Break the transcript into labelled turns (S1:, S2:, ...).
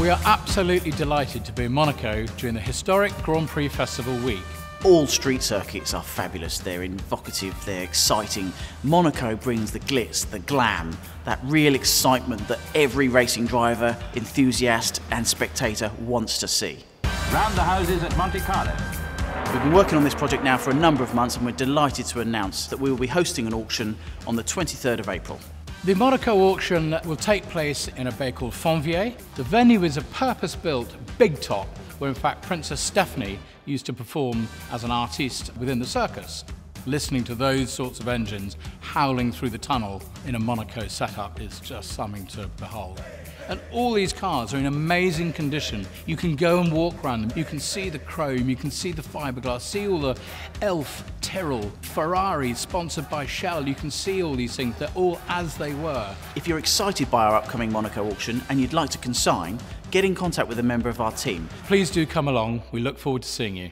S1: We are absolutely delighted to be in Monaco during the historic Grand Prix Festival week.
S2: All street circuits are fabulous. They're evocative, they're exciting. Monaco brings the glitz, the glam, that real excitement that every racing driver, enthusiast, and spectator wants to see.
S3: Round the houses at Monte Carlo.
S2: We've been working on this project now for a number of months and we're delighted to announce that we will be hosting an auction on the 23rd of April.
S1: The Monaco auction will take place in a bay called Fontvieille. The venue is a purpose-built big top where in fact Princess Stephanie used to perform as an artiste within the circus. Listening to those sorts of engines howling through the tunnel in a Monaco setup is just something to behold. And all these cars are in amazing condition. You can go and walk around them. You can see the chrome, you can see the fiberglass, see all the Elf, Tyrrell, Ferrari sponsored by Shell. You can see all these things. They're all as they were.
S2: If you're excited by our upcoming Monaco auction and you'd like to consign, get in contact with a member of our team.
S1: Please do come along. We look forward to seeing you.